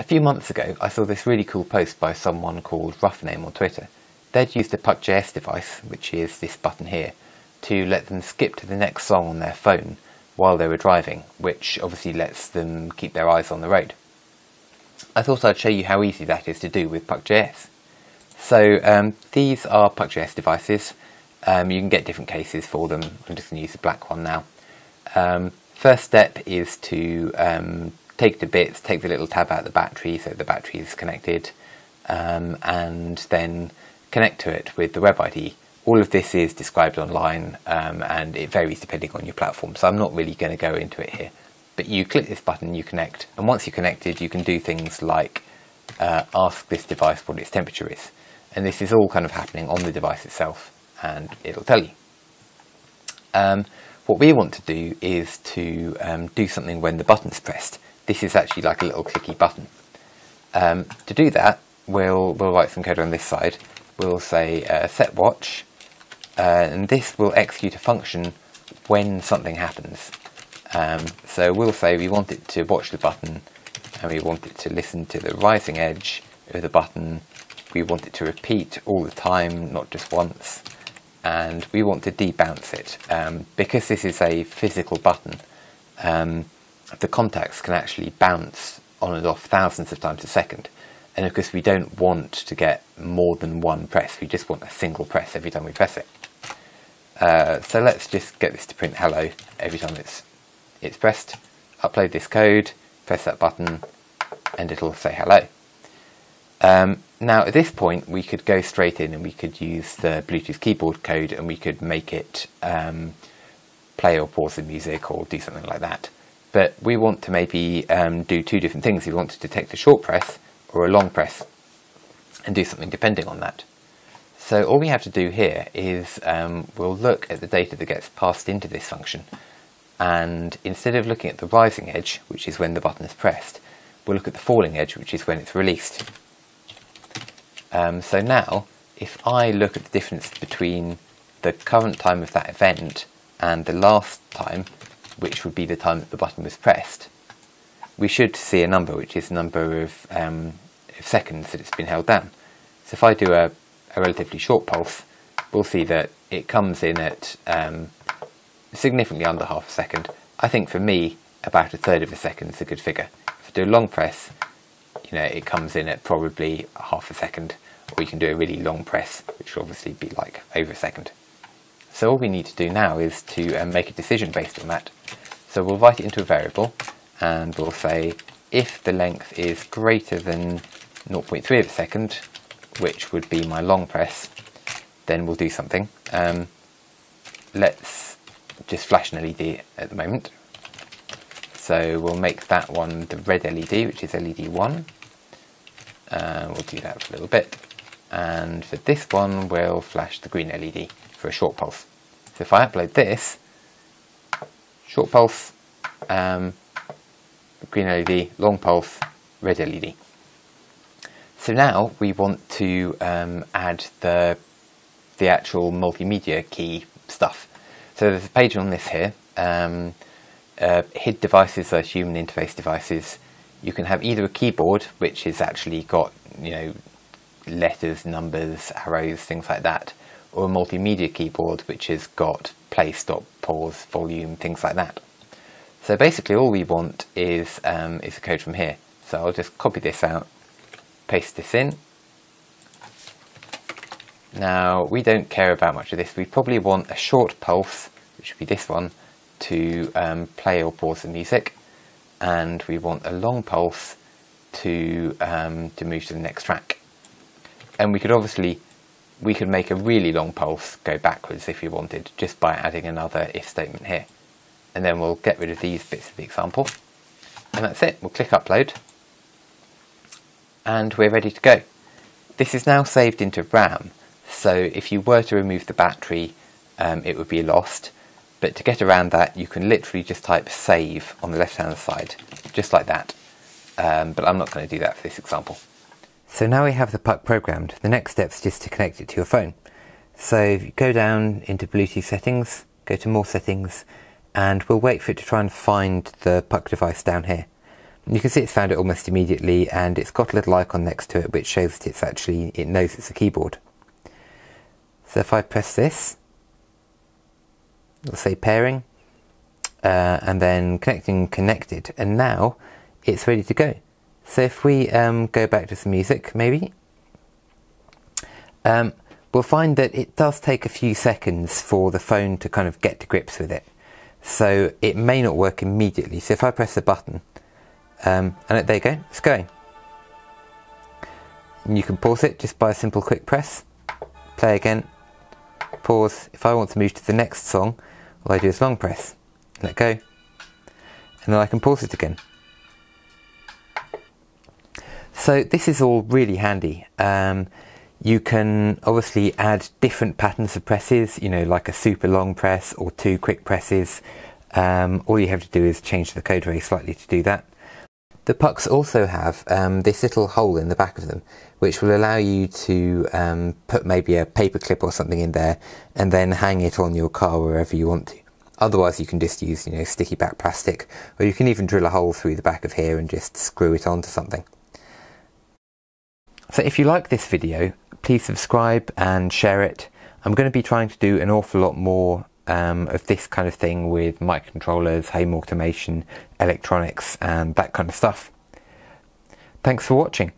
A few months ago, I saw this really cool post by someone called Roughname on Twitter. They'd used a Puck.js device, which is this button here, to let them skip to the next song on their phone while they were driving, which obviously lets them keep their eyes on the road. I thought I'd show you how easy that is to do with Puck.js. So um, these are Puck.js devices. Um, you can get different cases for them. I'm just going to use the black one now. Um, first step is to um, take the bits, take the little tab out of the battery so the battery is connected, um, and then connect to it with the Web IDE. All of this is described online um, and it varies depending on your platform, so I'm not really going to go into it here. But you click this button, you connect, and once you're connected, you can do things like uh, ask this device what its temperature is. And this is all kind of happening on the device itself, and it'll tell you. Um, what we want to do is to um, do something when the button's pressed. This is actually like a little clicky button. Um, to do that, we'll, we'll write some code on this side. We'll say uh, set watch, uh, and this will execute a function when something happens. Um, so we'll say we want it to watch the button, and we want it to listen to the rising edge of the button. We want it to repeat all the time, not just once. And we want to debounce it. Um, because this is a physical button, um, the contacts can actually bounce on and off thousands of times a second. And of course, we don't want to get more than one press. We just want a single press every time we press it. Uh, so let's just get this to print hello every time it's it's pressed. Upload this code, press that button, and it'll say hello. Um, now at this point, we could go straight in and we could use the Bluetooth keyboard code and we could make it um, play or pause the music or do something like that but we want to maybe um, do two different things. We want to detect a short press or a long press and do something depending on that. So all we have to do here is um, we'll look at the data that gets passed into this function and instead of looking at the rising edge, which is when the button is pressed, we'll look at the falling edge, which is when it's released. Um, so now, if I look at the difference between the current time of that event and the last time, which would be the time that the button was pressed, we should see a number which is the number of, um, of seconds that it's been held down. So if I do a, a, relatively short pulse, we'll see that it comes in at um, significantly under half a second. I think for me, about a third of a second is a good figure. If I do a long press, you know, it comes in at probably half a second, or you can do a really long press, which will obviously be like over a second. So all we need to do now is to um, make a decision based on that. So we'll write it into a variable and we'll say if the length is greater than 0.3 of a second, which would be my long press, then we'll do something. Um, let's just flash an LED at the moment. So we'll make that one the red LED, which is LED 1. Uh, we'll do that for a little bit. And for this one, we'll flash the green LED for a short pulse. So if I upload this, short pulse, um, green LED, long pulse, red LED. So now we want to um, add the the actual multimedia key stuff. So there's a page on this here. Um, uh, HID devices are human interface devices. You can have either a keyboard, which is actually got you know letters, numbers, arrows, things like that, or a multimedia keyboard which has got play, stop, pause, volume, things like that. So basically all we want is, um, is a code from here. So I'll just copy this out, paste this in. Now we don't care about much of this. We probably want a short pulse, which would be this one, to um, play or pause the music. And we want a long pulse to, um, to move to the next track. And we could obviously we could make a really long pulse go backwards if we wanted just by adding another if statement here. And then we'll get rid of these bits of the example. And that's it. We'll click upload. And we're ready to go. This is now saved into RAM. So if you were to remove the battery, um, it would be lost. But to get around that, you can literally just type save on the left hand side, just like that. Um, but I'm not going to do that for this example. So now we have the puck programmed, the next step is just to connect it to your phone. So go down into Bluetooth settings, go to more settings, and we'll wait for it to try and find the puck device down here. You can see it's found it almost immediately and it's got a little icon next to it which shows that it's actually, it knows it's a keyboard. So if I press this, it'll say pairing uh, and then connecting connected and now it's ready to go. So if we um, go back to some music maybe, um, we'll find that it does take a few seconds for the phone to kind of get to grips with it. So it may not work immediately. So if I press the button, um, and there you go, it's going. And you can pause it just by a simple quick press. Play again, pause. If I want to move to the next song, all I do is long press, let go, and then I can pause it again. So this is all really handy. Um, you can obviously add different patterns of presses, you know, like a super long press or two quick presses. Um, all you have to do is change the code very slightly to do that. The pucks also have um, this little hole in the back of them, which will allow you to um, put maybe a paper clip or something in there and then hang it on your car wherever you want to. Otherwise, you can just use, you know, sticky back plastic, or you can even drill a hole through the back of here and just screw it onto something. So if you like this video, please subscribe and share it. I'm going to be trying to do an awful lot more um, of this kind of thing with microcontrollers, home automation, electronics, and that kind of stuff. Thanks for watching.